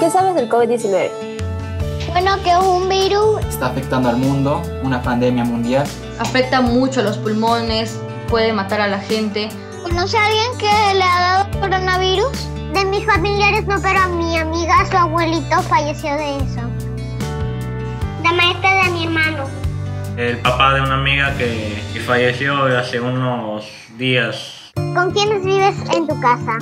¿Qué sabes del COVID-19? Bueno, que es un virus. Está afectando al mundo, una pandemia mundial. Afecta mucho a los pulmones, puede matar a la gente. ¿No sabían que le ha dado coronavirus? De mis familiares no, pero a mi amiga, su abuelito falleció de eso. La maestra de mi hermano. El papá de una amiga que, que falleció hace unos días. ¿Con quiénes vives en tu casa?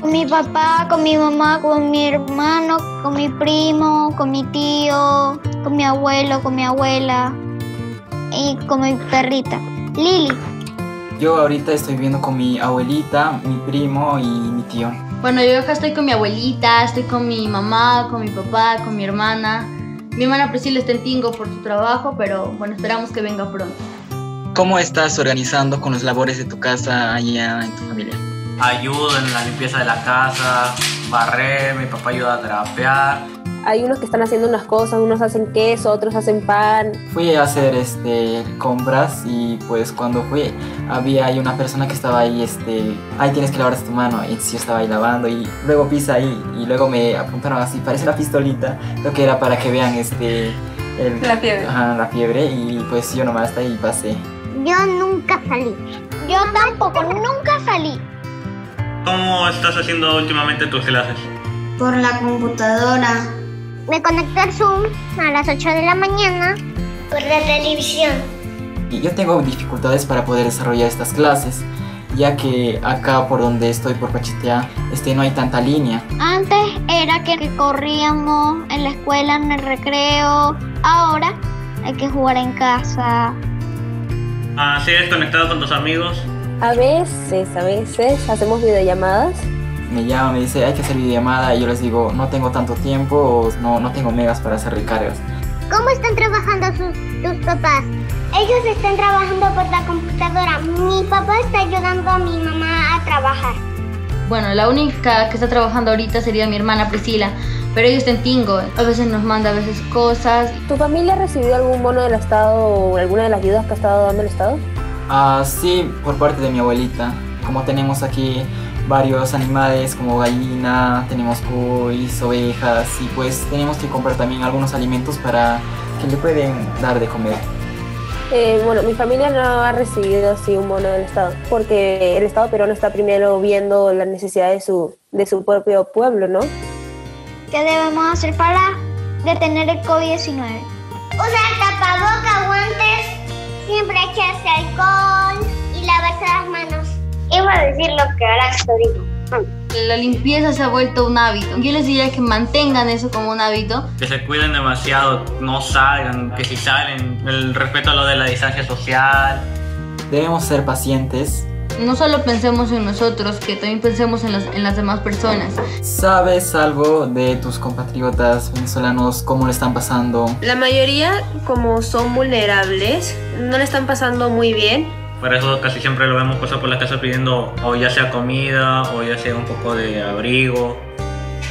Con mi papá, con mi mamá, con mi hermano, con mi primo, con mi tío, con mi abuelo, con mi abuela y con mi perrita, Lili. Yo ahorita estoy viviendo con mi abuelita, mi primo y mi tío. Bueno, yo acá estoy con mi abuelita, estoy con mi mamá, con mi papá, con mi hermana. Mi hermana Priscila está en Tingo por su trabajo, pero bueno, esperamos que venga pronto. ¿Cómo estás organizando con los labores de tu casa allá en tu familia? Ayudo en la limpieza de la casa, barrer, mi papá ayuda a trapear. Hay unos que están haciendo unas cosas, unos hacen queso, otros hacen pan. Fui a hacer este, compras y pues cuando fui había ahí una persona que estaba ahí, este, ahí tienes que lavarte tu mano y yo estaba ahí lavando y luego pisa ahí y luego me apuntaron así, parece la pistolita, lo que era para que vean este... El, La fiebre. Ajá, la fiebre y pues yo nomás hasta ahí pasé. Yo nunca salí. Yo tampoco, nunca salí. ¿Cómo estás haciendo últimamente tus clases? Por la computadora. Me conecté al Zoom a las 8 de la mañana. Por la televisión. Y yo tengo dificultades para poder desarrollar estas clases, ya que acá por donde estoy, por Pachitea, este, no hay tanta línea. Antes era que corríamos en la escuela, en el recreo. Ahora hay que jugar en casa. Ah, ¿Sigues conectado con tus amigos? A veces, a veces hacemos videollamadas. Me llama, me dice, hay que hacer videollamada y yo les digo, no tengo tanto tiempo o no, no tengo megas para hacer recargas. ¿Cómo están trabajando sus, tus papás? Ellos están trabajando por la computadora. Mi papá está ayudando a mi mamá a trabajar. Bueno, la única que está trabajando ahorita sería mi hermana Priscila, pero ella está en Tingo. A veces nos manda a veces cosas. ¿Tu familia ha recibido algún bono del Estado o alguna de las ayudas que ha estado dando el Estado? Ah, sí, por parte de mi abuelita. Como tenemos aquí varios animales como gallina, tenemos cuis, ovejas y pues tenemos que comprar también algunos alimentos para que le pueden dar de comer. Eh, bueno, mi familia no ha recibido así un bono del Estado, porque el Estado peruano está primero viendo las necesidades de su, de su propio pueblo, ¿no? ¿Qué debemos hacer para detener el COVID-19? Usar tapaboca, guantes, siempre echarse alcohol y lavarse las manos. Iba a decir lo que ahora digo. La limpieza se ha vuelto un hábito. Yo les diría que mantengan eso como un hábito. Que se cuiden demasiado, no salgan, que si salen, el respeto a lo de la distancia social. Debemos ser pacientes. No solo pensemos en nosotros, que también pensemos en las, en las demás personas. ¿Sabes algo de tus compatriotas venezolanos? ¿Cómo le están pasando? La mayoría, como son vulnerables, no le están pasando muy bien. Por eso casi siempre lo vemos pasar por la casa pidiendo o ya sea comida o ya sea un poco de abrigo.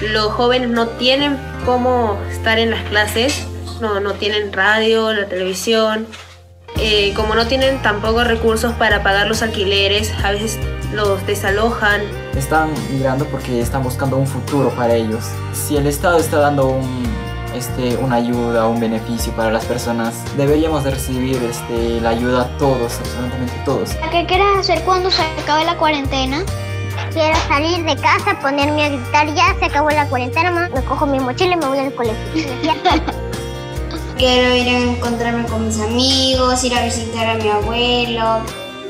Los jóvenes no tienen cómo estar en las clases, no, no tienen radio, la televisión. Eh, como no tienen tampoco recursos para pagar los alquileres, a veces los desalojan. Están migrando porque están buscando un futuro para ellos. Si el Estado está dando un, este, una ayuda, un beneficio para las personas, deberíamos de recibir este, la ayuda a todos, absolutamente todos. ¿Qué quieres hacer cuando se acabe la cuarentena? Quiero salir de casa, ponerme a gritar, ya se acabó la cuarentena, me me cojo mi mochila y me voy al colegio. Quiero ir a encontrarme con mis amigos, ir a visitar a mi abuelo.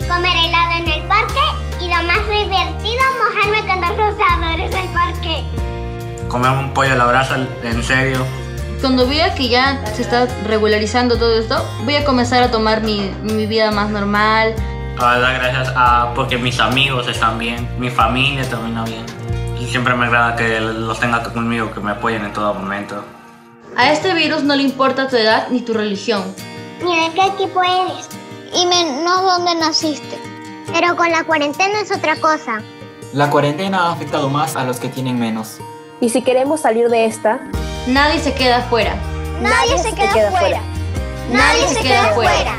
Comer helado en el parque y lo más divertido, mojarme con los rosadores del parque. Comer un pollo a la brasa, en serio. Cuando vea que ya se está regularizando todo esto, voy a comenzar a tomar mi, mi vida más normal. A dar gracias a porque mis amigos están bien, mi familia también está bien. Y siempre me agrada que los tenga conmigo, que me apoyen en todo momento. A este virus no le importa tu edad ni tu religión. Ni de qué equipo eres. Y menos dónde naciste. Pero con la cuarentena es otra cosa. La cuarentena ha afectado más a los que tienen menos. Y si queremos salir de esta, Nadie se queda afuera. Nadie, se, queda, fuera. Nadie se queda fuera.